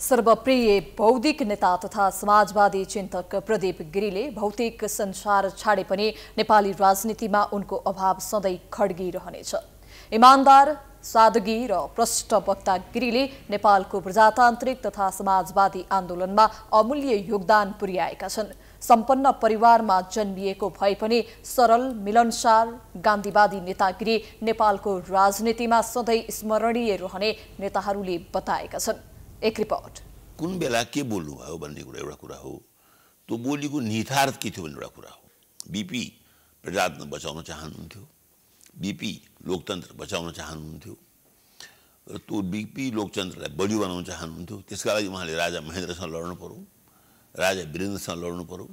सर्वप्रिय बौद्धिक नेता तथा समाजवादी चिन्तक प्रदीप गिरीले भौतिक संसार छाडे पनि नेपाली राजनीतिमा उनको अभाव सधैँ खड्गिरहनेछ। इमान्दार सादगी र प्रष्ट वक्ता गिरीले नेपालको प्रजातान्त्रिक तथा समाजवादी आन्दोलनमा अमूल्य योगदान पुर्याएका छन्। सम्पन्न परिवारमा जन्मिएको भए पनि सरल मिलनसार गान्धीवादी नेतागिरी नेपालको राजनीतिमा सधैँ स्मरणीय रहने नेताहरूले बताएका छन्। एक रिपोर्ट कुन बेला के बोल्नुभयो भन्ने कुरा एउटा कुरा हो। त्यो बोलीको निहितार्थ के थियो भन्ने एउटा कुरा हो। बिपी प्रजातन्त्र बचाउन चाहनुहुन्थ्यो। बिपी लोकतन्त्र बचाउन चाहनुहुन्थ्यो। र त्यो बिपी लोकतन्त्रलाई बलियो बनाउन चाहनुहुन्थ्यो। त्यसका लागि उहाँले राजा महेन्द्रसँग लड्नु पऱ्यो राजा वीरेन्द्रसँग लड्नु पऱ्यो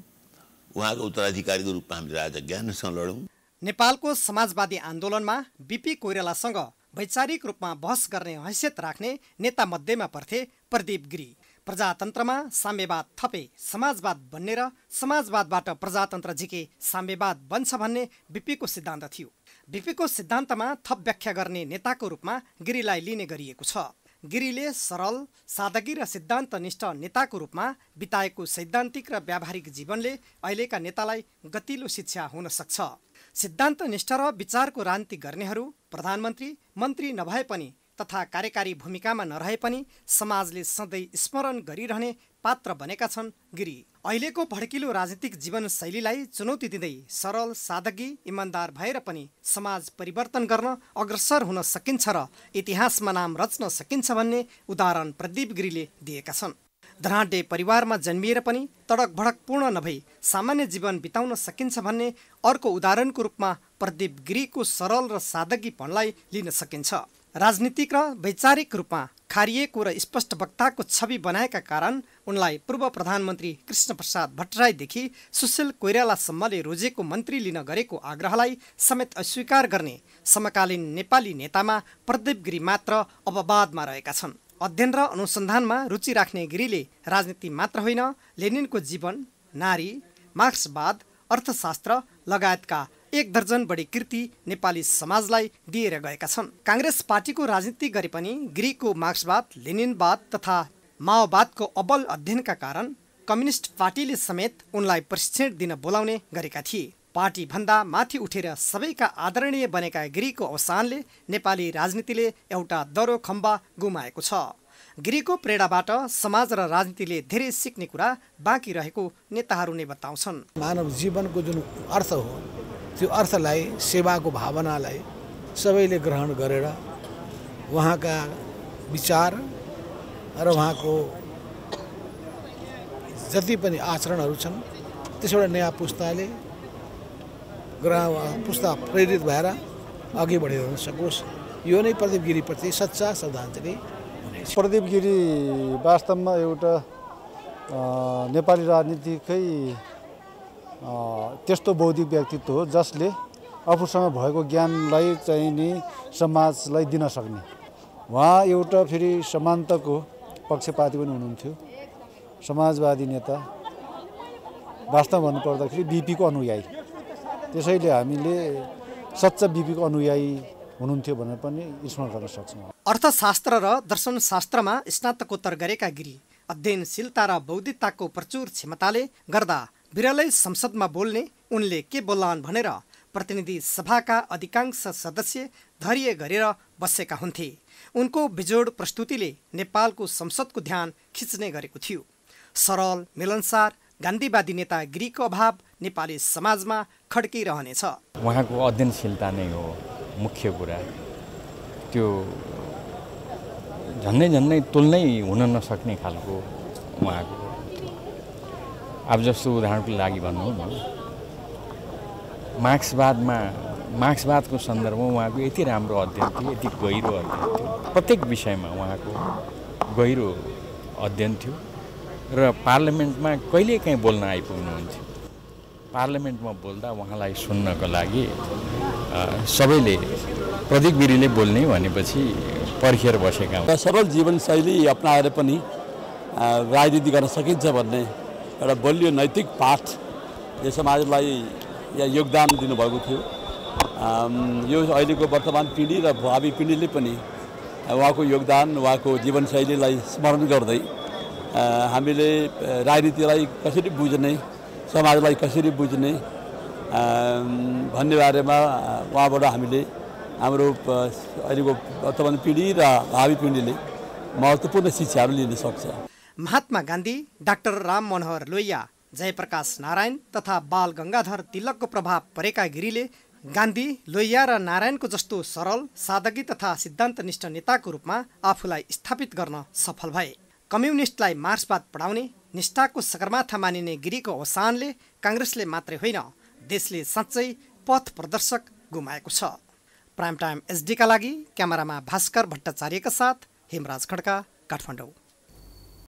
उहाँको उत्तराधिकारीको रूपमा हामीले राजा ज्ञानसँग लड्यौँ। नेपालको समाजवादी आन्दोलनमा बिपी कोइरालासँग वैचारिक रूपमा बहस गर्ने हैसियत राख्ने नेता मध्येमा पर्थे प्रदीप गिरी। प्रजातन्त्रमा साम्यवाद थपे समाजवाद बन्ने र समाजवादबाट प्रजातन्त्र झिके साम्यवाद बन्छ भन्ने बिपीको सिद्धान्त थियो। बिपीको सिद्धान्तमा थप व्याख्या गर्ने नेताको रूपमा गिरीलाई लिने गरिएको छ। गिरीले सरल सादगी र सिद्धान्तनिष्ठ नेताको रूपमा बिताएको सैद्धान्तिक र व्यावहारिक जीवनले अहिलेका नेतालाई गतिलो शिक्षा हुन सक्छ। सिद्धान्तनिष्ठ र विचारको राजनीति गर्नेहरू प्रधानमन्त्री मन्त्री नभए पनि तथा कार्यकारी भूमिकामा नरहे पनि समाजले सधैँ स्मरण गरिरहने पात्र बनेका छन्। गिरी अहिलेको भड्किलो राजनीतिक जीवनशैलीलाई चुनौती दिँदै सरल सादगी इमान्दार भएर पनि समाज परिवर्तन गर्न अग्रसर हुन सकिन्छ र इतिहासमा नाम रच्न सकिन्छ भन्ने उदाहरण प्रदीप गिरीले दिएका छन्। धराडे परिवारमा जन्मिएर पनि तडक भडक पूर्ण नभई सामान्य जीवन बिताउन सकिन्छ भन्ने अर्को उदाहरणको रूपमा प्रदीप गिरीको सरल र सादगीपनलाई लिन सकिन्छ। राजनीतिक र वैचारिक रूपमा खारिएको र स्पष्ट वक्ताको छवि बनाएका कारण उनलाई पूर्व प्रधानमन्त्री कृष्णप्रसाद भट्टराईदेखि सुशील कोइरालासम्मले रोजेको मन्त्री लिन गरेको आग्रहलाई समेत अस्वीकार गर्ने समकालीन नेपाली नेतामा प्रदीप गिरी मात्र अपवादमा रहेका छन्। अध्ययन र अनुसन्धानमा रुचि राख्ने गिरीले राजनीति मात्र होइन लेनिनको जीवन नारी मार्क्सवाद अर्थशास्त्र लगायतका एक दर्जन बढी कृति नेपाली समाजलाई दिएर गएका छन्। काङ्ग्रेस पार्टीको राजनीति गरे पनि गिरीको मार्क्सवाद लेनिनवाद तथा माओवादको अब्बल अध्ययनका कारण कम्युनिस्ट पार्टीले समेत उनलाई प्रशिक्षण दिन बोलाउने गरेका थिए। पार्टी भन्दा माथि उठेर सबैका आदरणीय बनेका गिरीको अवसानले नेपाली राजनीतिले एउटा दरो खम्बा गुमाएको छ। गिरीको प्रेरणाबाट समाज र राजनीतिले धेरै सिक्ने कुरा बाँकी रहेको नेताहरू नै बताउँछन्। मानव जीवनको जुन अर्थ हो त्यो अर्थलाई सेवाको भावनालाई सबैले ग्रहण गरेर उहाँका विचार र उहाँको जति पनि आचरणहरू छन् त्यसबाट नयाँ पुस्ताले ग्रह पुस्ता प्रेरित भएर अघि बढिरहन सकोस्। यो नै प्रदीप गिरीप्रति सच्चा श्रद्धाञ्जली हुनेछ। प्रदीप गिरी वास्तवमा एउटा नेपाली राजनीतिकै त्यस्तो बौद्धिक व्यक्तित्व हो जसले आफूसँग भएको ज्ञानलाई चाहिँ नि समाजलाई दिन सक्ने। उहाँ एउटा फेरि समान्तको पक्षपाती पनि हुनुहुन्थ्यो। समाजवादी नेता। वास्तव भन्नुपर्दाखेरि बिपीको अनुयायी। त्यसैले हामीले सच्चा बिपीको अनुयायी हुनुहुन्थ्यो भनेर पनि स्मरण गर्न सक्छौँ। अर्थशास्त्र र दर्शनशास्त्रमा स्नातकोत्तर गरेका गिरी अध्ययनशीलता र बौद्धिकताको प्रचुर क्षमताले गर्दा विरलै संसदमा बोल्ने उनले के बोल्लान् भनेर प्रतिनिधि सभाका अधिकांश सदस्य धैर्य गरेर बसेका हुन्थे। उनको बिजोड प्रस्तुतिले नेपालको संसदको ध्यान खिच्ने गरेको थियो। सरल मिलनसार गान्धीवादी नेता गिरीको अभाव नेपाली समाजमा खड्किरहनेछ। उहाँको अध्ययनशीलता नै हो मुख्य कुरा। त्यो झन्डै झन्डै तुल्नै हुन नसक्ने खालको उहाँको अब जस्तो उदाहरणको लागि भन्नु न मार्क्सवादमा मार्क्सवादको सन्दर्भमा उहाँको यति राम्रो अध्ययन थियो यति गहिरो अध्ययन थियो। प्रत्येक विषयमा उहाँको गहिरो अध्ययन थियो र पार्लियामेन्टमा कहिलेकाहीँ बोल्न आइपुग्नुहुन्थ्यो। पार्लियामेन्टमा बोल्दा उहाँलाई सुन्नको लागि सबैले प्रदीप गिरीले बोल्ने भनेपछि पर्खिएर बसेका सरल जीवनशैली अप्नाएर पनि राजनीति गर्न सकिन्छ भन्ने एउटा बलियो नैतिक पाठ यो समाजलाई या योगदान दिनुभएको थियो। यो अहिलेको वर्तमान पिँढी र भावी पिँढीले पनि उहाँको योगदान उहाँको जीवनशैलीलाई स्मरण गर्दै हामीले राजनीतिलाई कसरी बुझ्ने समाजलाई कसरी बुझ्ने भन्ने बारेमा उहाँबाट हामीले हाम्रो अहिलेको वर्तमान पिँढी र भावी पिँढीले महत्त्वपूर्ण शिक्षाहरू लिन सक्छ। महात्मा गान्धी डाक्टर राम मनोहर लोहिया जयप्रकाश नारायण तथा बाल गङ्गाधर तिलकको प्रभाव परेका गिरीले गान्धी लोहिया र नारायणको जस्तो सरल सादगी तथा सिद्धान्तनिष्ठ नेताको रूपमा आफूलाई स्थापित गर्न सफल भए। कम्युनिस्टलाई मार्क्सवाद पढाउने निष्ठाको सगरमाथा मानिने गिरीको अवसानले काङ्ग्रेसले मात्रै होइन देशले साँच्चै पथ प्रदर्शक गुमाएको छ। प्राइम टाइम एसडीका लागि क्यामेरामा भास्कर भट्टाचार्यका साथ हेमराज खड्का काठमाडौँ।